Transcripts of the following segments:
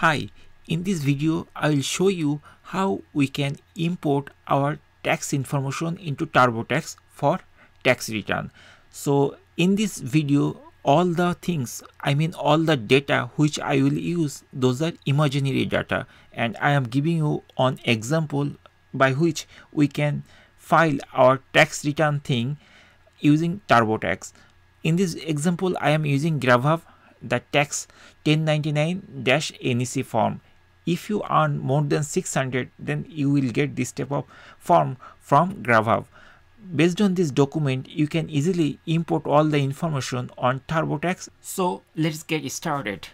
Hi, in this video I will show you how we can import our tax information into TurboTax for tax return. So in this video all the things I mean all the data which I will use those are imaginary data and I am giving you an example by which we can file our tax return thing using TurboTax. In this example I am using Grubhub the tax 1099-NEC form. If you earn more than 600 then you will get this type of form from Grubhub. Based on this document you can easily import all the information on TurboTax. So let's get started.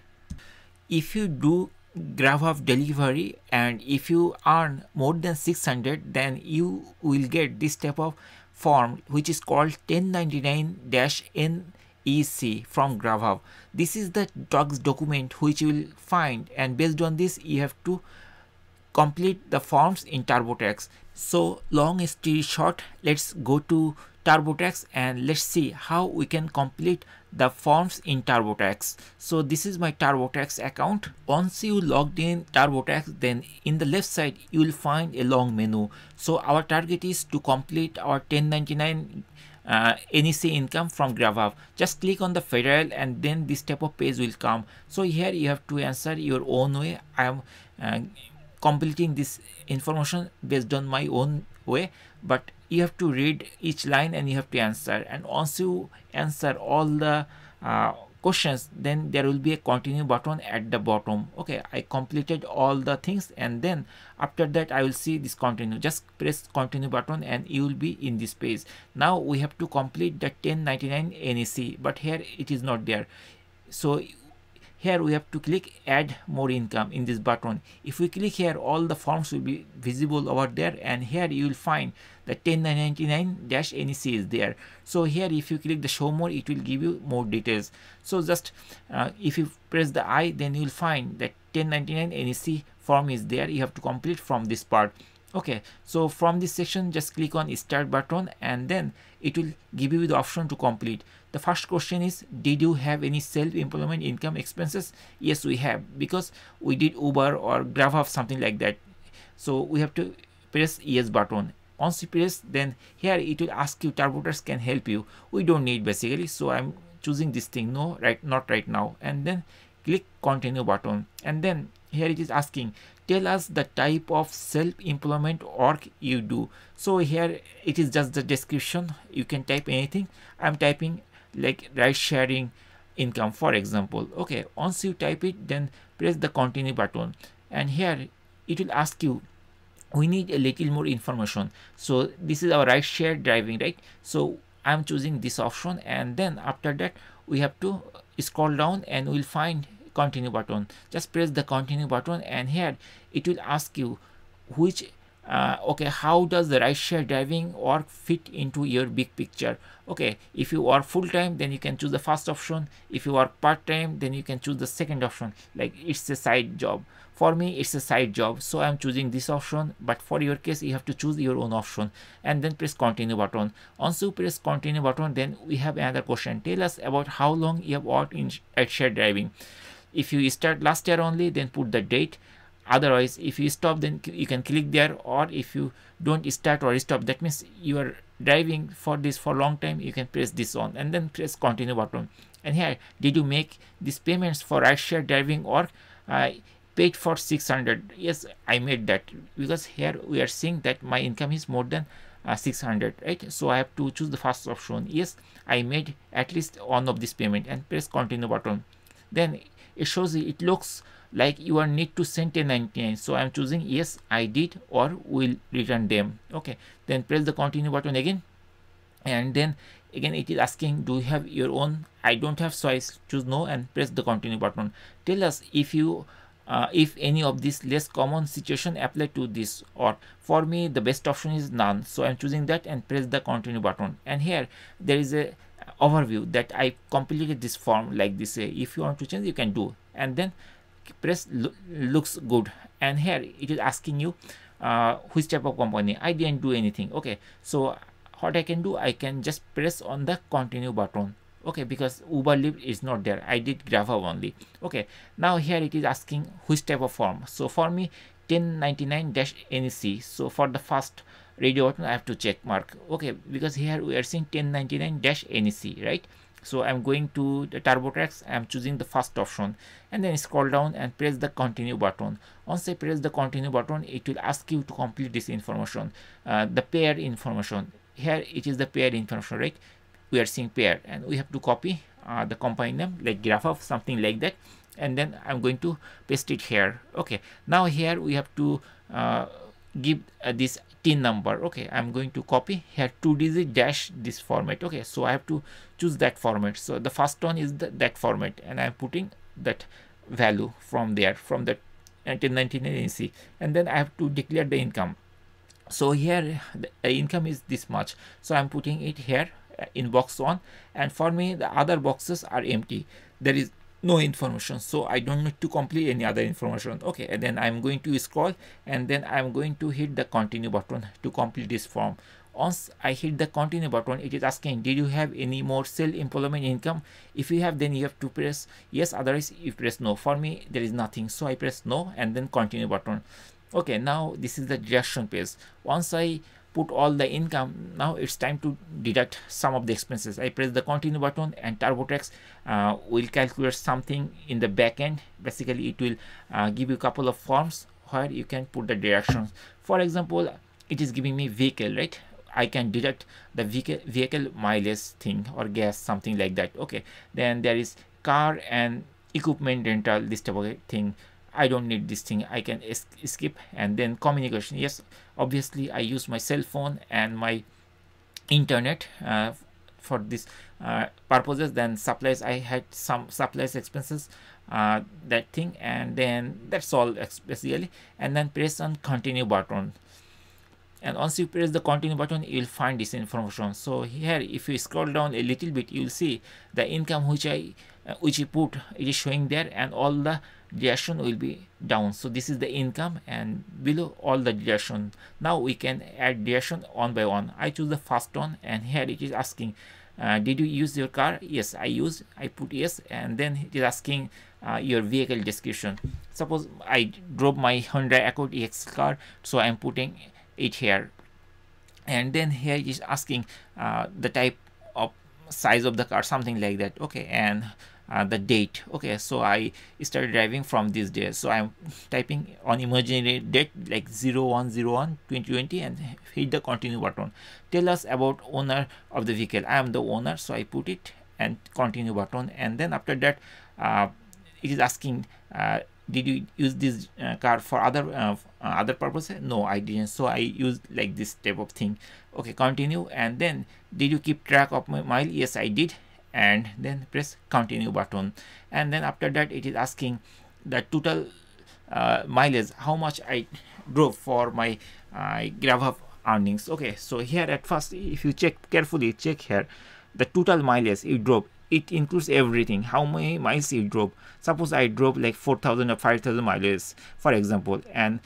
If you do Grubhub delivery and if you earn more than 600 then you will get this type of form which is called 1099-N EC from Grubhub. This is the docs document which you will find and based on this you have to complete the forms in TurboTax. So long story short, let's go to TurboTax and let's see how we can complete the forms in TurboTax. So this is my TurboTax account. Once you logged in TurboTax, then in the left side you will find a long menu. So our target is to complete our 1099 uh, NEC income from Grubhub. Just click on the federal and then this type of page will come. So here you have to answer your own way. I am uh, completing this information based on my own way but you have to read each line and you have to answer and once you answer all the uh, questions then there will be a continue button at the bottom. Okay i completed all the things and then after that i will see this continue. Just press continue button and you will be in this page now we have to complete the 1099 nec but here it is not there. So here we have to click add more income in this button. If we click here all the forms will be visible over there and here you will find the 1099-NEC is there. So here if you click the show more it will give you more details. So just uh, if you press the i then you will find that 1099 NEC form is there. You have to complete from this part okay so from this section just click on start button and then it will give you the option to complete. The first question is did you have any self-employment income expenses? Yes we have because we did uber or Grubhub something like that. So we have to press yes button. Once you press then here it will ask you TurboTax can help you. We don't need basically so i'm choosing this thing. No right not right now. And then click continue button. And then here it is asking tell us the type of self-employment work you do. So here it is just the description. You can type anything. I'm typing like ride sharing income for example. Okay once you type it then press the continue button. And here it will ask you we need a little more information. So this is our ride share driving right? So i'm choosing this option. And then after that we have to scroll down and we'll find continue button. Just press the continue button and here it will ask you which uh, okay how does the ride share driving work fit into your big picture? Okay if you are full-time then you can choose the first option. If you are part-time then you can choose the second option. Like it's a side job. For me it's a side job. So i'm choosing this option. But for your case you have to choose your own option. And then press continue button. Once you press continue button then we have another question. Tell us about how long you have worked in share driving. If you start last year only then put the date otherwise if you stop then you can click there. Or if you don't start or stop that means you are driving for this for long time you can press this on and then press continue button. And here did you make these payments for share driving or I paid for 600 yes i made that. Because here we are seeing that my income is more than uh, 600 right? So i have to choose the first option. Yes i made at least one of this payment and press continue button. Then it shows it looks like you are need to send a 99 so i'm choosing yes i did or will return them. Okay. Then press the continue button again. And then again it is asking do you have your own? I don't have so i choose no and press the continue button. Tell us if you uh, if any of this less common situation apply to this or for me the best option is none. So i'm choosing that and press the continue button. And here there is a overview that i completed this form like this. If you want to change you can do. And then press lo looks good. And here it is asking you uh, which type of company? I didn't do anything. Okay so what i can do i can just press on the continue button. Okay because uber is not there. I did Grubhub only. Okay now here it is asking which type of form. So for me 1099-nec so for the first radio button i have to check mark. Okay because here we are seeing 1099-nec right so i'm going to the turbotax i'm choosing the first option. And then scroll down and press the continue button. Once i press the continue button it will ask you to complete this information uh, the pair information. Here it is the pair information right? We are seeing pair and we have to copy uh, the company name like graph of something like that. And then i'm going to paste it here. Okay. Now here we have to uh, give uh, this tin number. Okay i'm going to copy. Here two digit dash this format. Okay so i have to choose that format. So the first one is the, that format and i'm putting that value from there from the 1999 NC and then I have to declare the income. So here the income is this much. So I'm putting it here uh, in box 1 and for me the other boxes are empty. There is no information so i don't need to complete any other information. Okay and then i'm going to scroll and then i'm going to hit the continue button to complete this form. Once i hit the continue button it is asking did you have any more self-employment income? If you have then you have to press yes otherwise you press no. For me there is nothing. So i press no and then continue button. Okay now this is the deduction page. Once i put all the income now it's time to deduct some of the expenses. I press the continue button and turbotax uh, will calculate something in the back end. Basically it will uh, give you a couple of forms where you can put the deductions. For example it is giving me vehicle right? I can deduct the vehicle, vehicle mileage thing or gas something like that. Okay. Then there is car and equipment rental this type of thing I don't need this thing. I can skip and then communication. Yes obviously I use my cell phone and my internet uh, for this uh, purposes. Then supplies I had some supplies expenses uh, that thing. And then that's all basically. And then press on continue button. And once you press the continue button you will find this information. So here if you scroll down a little bit you will see the income which I uh, which you put it is showing there. And all the deduction will be down. So this is the income and below all the deduction now we can add deduction one by one i choose the first one and here it is asking uh, did you use your car? Yes i use i put yes and then it is asking uh, your vehicle description. Suppose i drove my Hyundai Accord EX car so i'm putting it here. And then here it is asking uh, the type of size of the car something like that. Okay and uh, the date. Okay so i started driving from this day. So i'm typing on imaginary date like 0101 2020 and hit the continue button. Tell us about owner of the vehicle. I am the owner so i put it and continue button. And then after that uh, it is asking uh, did you use this uh, car for other uh, other purposes? No i didn't. So i used like this type of thing. Okay continue. And then did you keep track of my mile yes i did and then press continue button. And then after that it is asking the total uh, mileage how much I drove for my uh, Grubhub earnings. Okay so here at first if you check carefully check here the total mileage you drove it includes everything. How many miles you drove. Suppose I drove like 4000 or 5000 miles for example and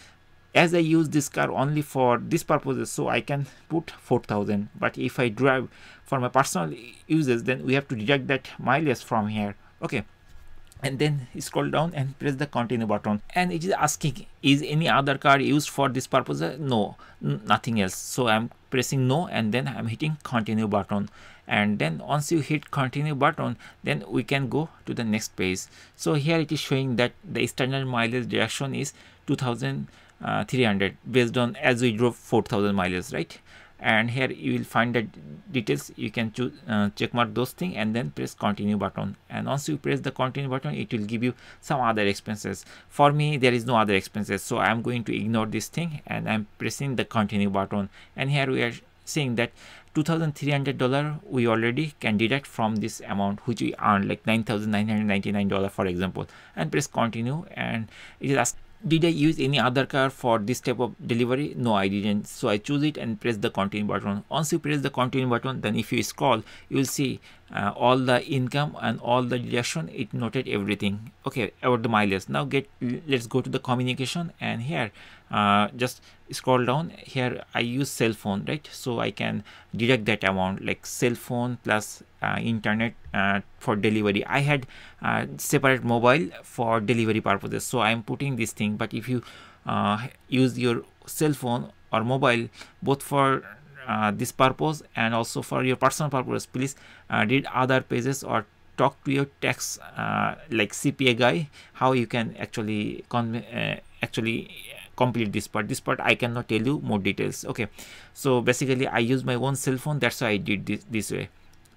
as I use this car only for this purposes so I can put 4000 but if I drive for my personal uses then we have to deduct that mileage from here. Okay. And then scroll down and press the continue button. And it is asking is any other car used for this purpose? No nothing else. So i'm pressing no and then i'm hitting continue button. And then once you hit continue button then we can go to the next page. So here it is showing that the standard mileage deduction is 2000 uh, 300 based on as we drove 4000 miles right? And here you will find the details. You can choose uh, check mark those things and then press continue button. And once you press the continue button it will give you some other expenses. For me there is no other expenses so i am going to ignore this thing and i'm pressing the continue button. And here we are saying that $2300 we already can deduct from this amount which we earned like $9999 for example. And press continue and it is asking did I use any other car for this type of delivery? No, I didn't. So I choose it and press the continue button. Once you press the continue button, then if you scroll, you will see uh, all the income and all the deduction it noted everything. Okay about the mileage. Now get let's go to the communication and here uh, just scroll down. Here I use cell phone right? So I can deduct that amount like cell phone plus uh, internet uh, for delivery. I had uh, separate mobile for delivery purposes. So I'm putting this thing but if you uh, use your cell phone or mobile both for uh, this purpose and also for your personal purpose please read other pages or talk to your tax like CPA guy how you can actually actually complete this part. This part i cannot tell you more details. Okay. So basically i use my own cell phone. That's why i did this this way.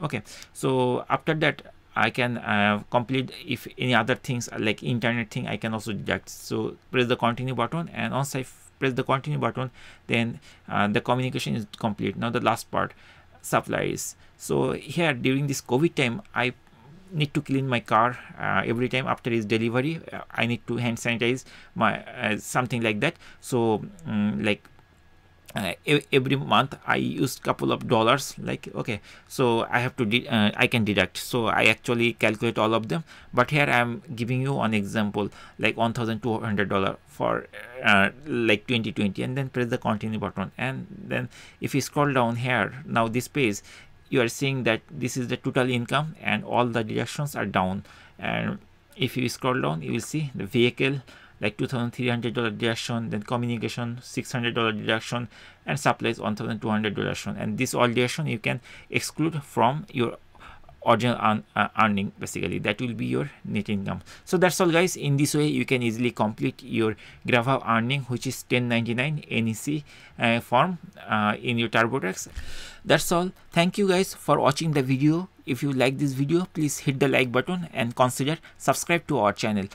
Okay. So after that i can uh, complete if any other things like internet thing i can also deduct. So press the continue button and once i press the continue button then uh, the communication is complete. Now the last part supplies. So here during this covid time i need to clean my car uh, every time after its delivery. Uh, i need to hand sanitize my uh, something like that. So um, like uh, every month i use couple of dollars like okay so i have to uh, i can deduct. So i actually calculate all of them but here i am giving you an example like 1200 dollar for uh, like 2020 and then press the continue button. And then if you scroll down here now this page you are seeing that this is the total income and all the deductions are down. And if you scroll down you will see the vehicle like $2,300 deduction, then communication $600 deduction, and supplies 1,200 deduction. And this all deduction you can exclude from your original uh, earning basically. That will be your net income. So that's all guys. In this way you can easily complete your Grubhub earning which is 1099 nec uh, form uh, in your turbotax that's all. Thank you guys for watching the video. If you like this video please hit the like button and consider subscribe to our channel